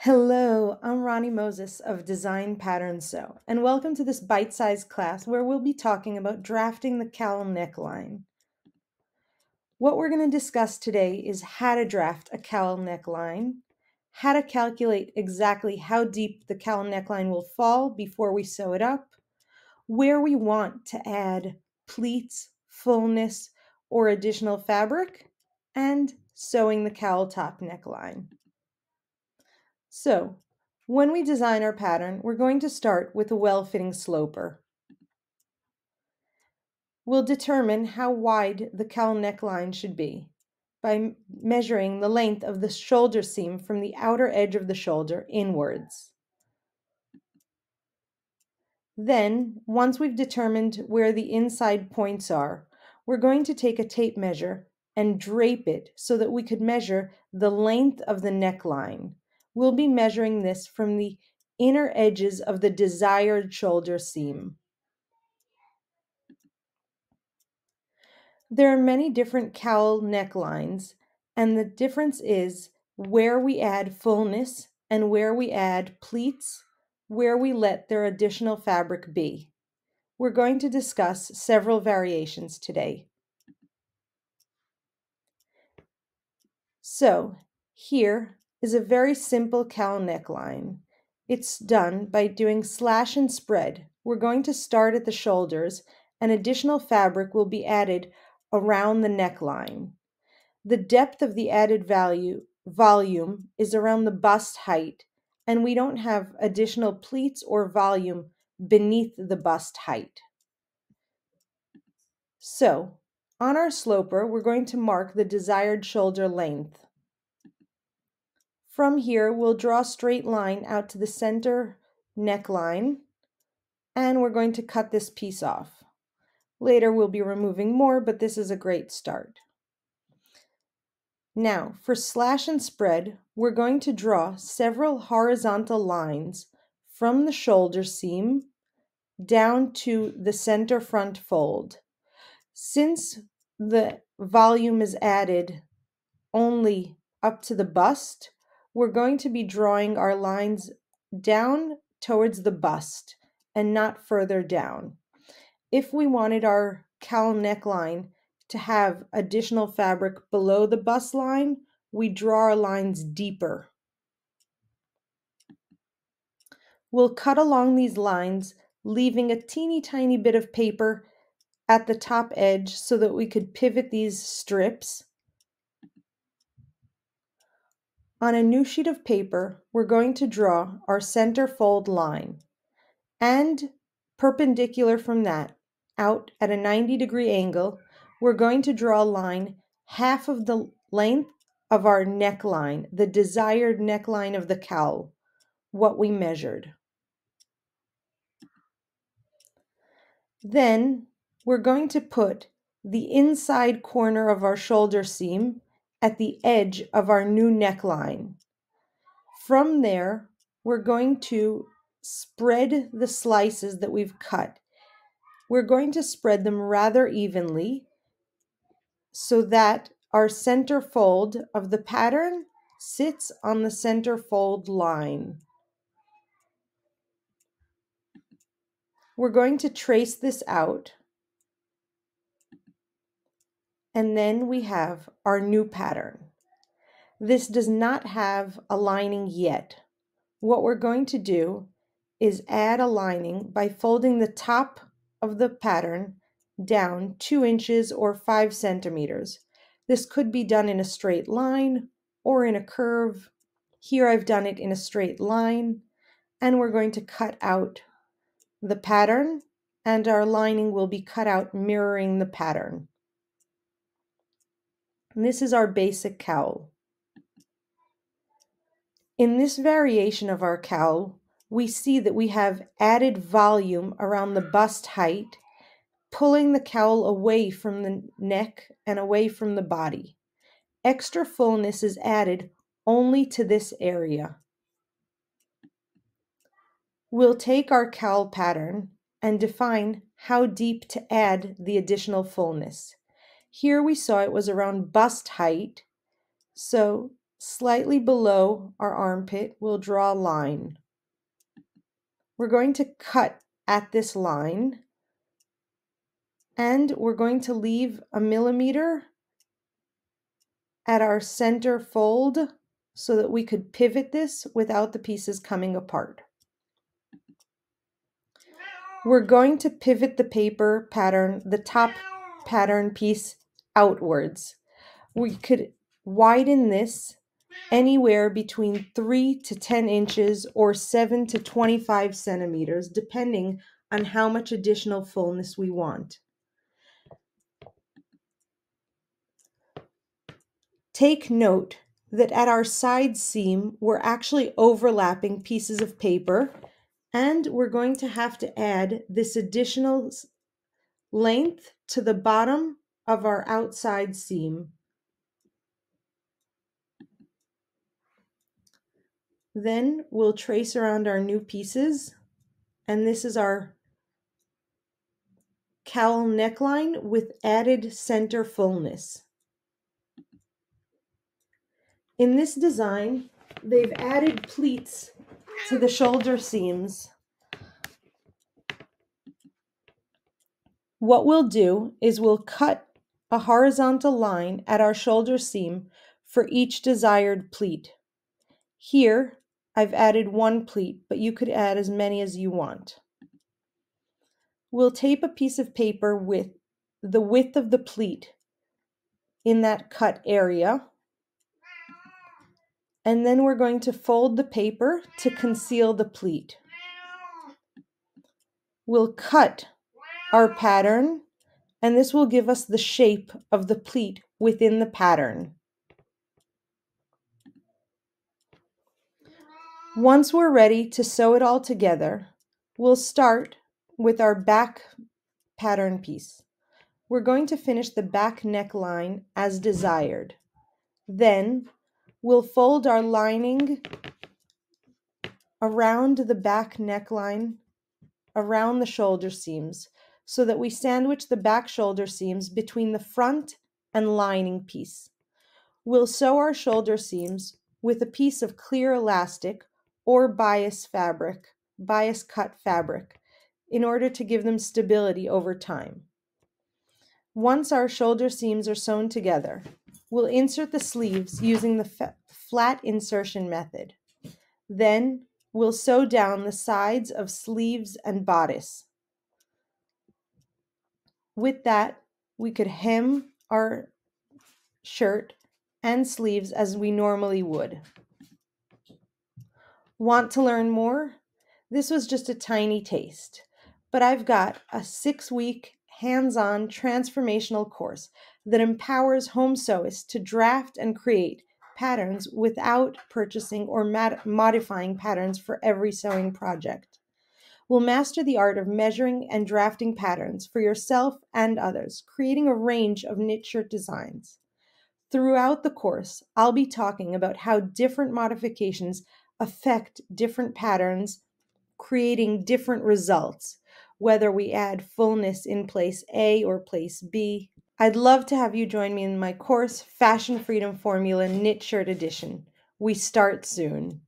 Hello, I'm Ronnie Moses of Design Pattern Sew, and welcome to this bite-sized class where we'll be talking about drafting the cowl neckline. What we're going to discuss today is how to draft a cowl neckline, how to calculate exactly how deep the cowl neckline will fall before we sew it up, where we want to add pleats, fullness, or additional fabric, and sewing the cowl top neckline. So, when we design our pattern, we're going to start with a well-fitting sloper. We'll determine how wide the cowl neckline should be by measuring the length of the shoulder seam from the outer edge of the shoulder inwards. Then, once we've determined where the inside points are, we're going to take a tape measure and drape it so that we could measure the length of the neckline we'll be measuring this from the inner edges of the desired shoulder seam. There are many different cowl necklines, and the difference is where we add fullness and where we add pleats, where we let their additional fabric be. We're going to discuss several variations today. So, here is a very simple cowl neckline. It's done by doing slash and spread. We're going to start at the shoulders and additional fabric will be added around the neckline. The depth of the added value volume is around the bust height and we don't have additional pleats or volume beneath the bust height. So, on our sloper, we're going to mark the desired shoulder length. From here, we'll draw a straight line out to the center neckline, and we're going to cut this piece off. Later, we'll be removing more, but this is a great start. Now, for slash and spread, we're going to draw several horizontal lines from the shoulder seam down to the center front fold. Since the volume is added only up to the bust, we're going to be drawing our lines down towards the bust and not further down. If we wanted our cowl neckline to have additional fabric below the bust line, we draw our lines deeper. We'll cut along these lines, leaving a teeny tiny bit of paper at the top edge so that we could pivot these strips On a new sheet of paper, we're going to draw our center fold line and perpendicular from that out at a 90 degree angle, we're going to draw a line half of the length of our neckline, the desired neckline of the cowl, what we measured. Then we're going to put the inside corner of our shoulder seam at the edge of our new neckline. From there, we're going to spread the slices that we've cut. We're going to spread them rather evenly so that our center fold of the pattern sits on the center fold line. We're going to trace this out and then we have our new pattern. This does not have a lining yet. What we're going to do is add a lining by folding the top of the pattern down two inches or five centimeters. This could be done in a straight line or in a curve. Here I've done it in a straight line and we're going to cut out the pattern and our lining will be cut out mirroring the pattern. And this is our basic cowl. In this variation of our cowl, we see that we have added volume around the bust height, pulling the cowl away from the neck and away from the body. Extra fullness is added only to this area. We'll take our cowl pattern and define how deep to add the additional fullness. Here we saw it was around bust height. So slightly below our armpit, we'll draw a line. We're going to cut at this line and we're going to leave a millimeter at our center fold so that we could pivot this without the pieces coming apart. We're going to pivot the paper pattern, the top pattern piece outwards. We could widen this anywhere between 3 to 10 inches or 7 to 25 centimeters, depending on how much additional fullness we want. Take note that at our side seam, we're actually overlapping pieces of paper and we're going to have to add this additional length to the bottom of our outside seam. Then we'll trace around our new pieces and this is our cowl neckline with added center fullness. In this design, they've added pleats to the shoulder seams. What we'll do is we'll cut a horizontal line at our shoulder seam for each desired pleat. Here, I've added one pleat, but you could add as many as you want. We'll tape a piece of paper with the width of the pleat in that cut area and then we're going to fold the paper to conceal the pleat. We'll cut our pattern and this will give us the shape of the pleat within the pattern. Once we're ready to sew it all together, we'll start with our back pattern piece. We're going to finish the back neckline as desired. Then We'll fold our lining around the back neckline, around the shoulder seams, so that we sandwich the back shoulder seams between the front and lining piece. We'll sew our shoulder seams with a piece of clear elastic or bias fabric, bias cut fabric, in order to give them stability over time. Once our shoulder seams are sewn together, We'll insert the sleeves using the flat insertion method. Then we'll sew down the sides of sleeves and bodice. With that, we could hem our shirt and sleeves as we normally would. Want to learn more? This was just a tiny taste, but I've got a six week hands on transformational course that empowers home sewists to draft and create patterns without purchasing or modifying patterns for every sewing project. We'll master the art of measuring and drafting patterns for yourself and others, creating a range of knit shirt designs. Throughout the course, I'll be talking about how different modifications affect different patterns, creating different results, whether we add fullness in place A or place B, I'd love to have you join me in my course, Fashion Freedom Formula Knit Shirt Edition. We start soon.